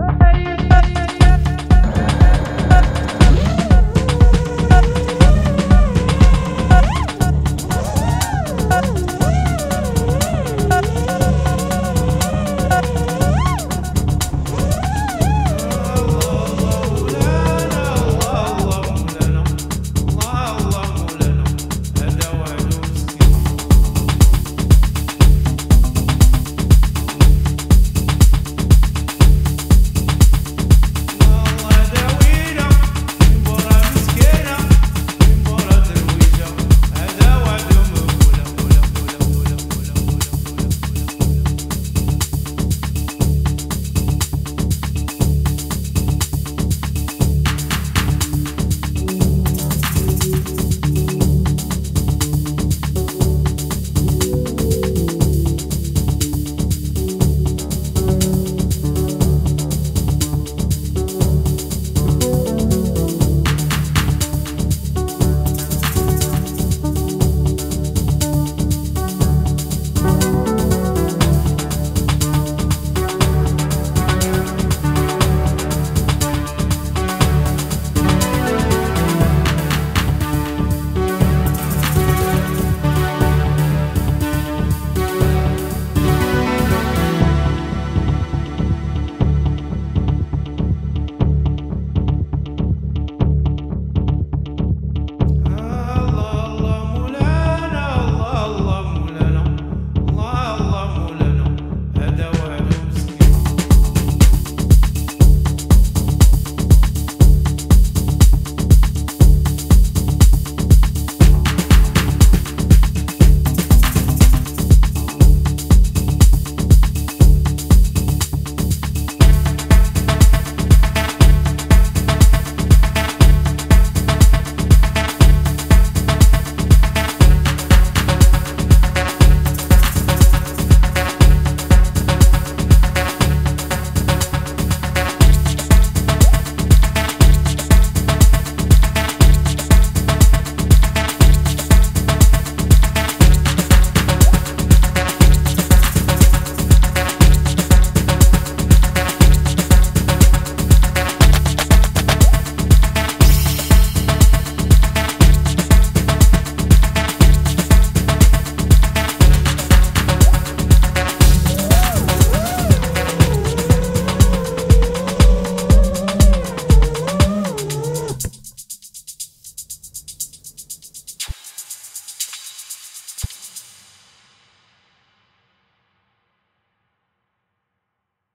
Hey.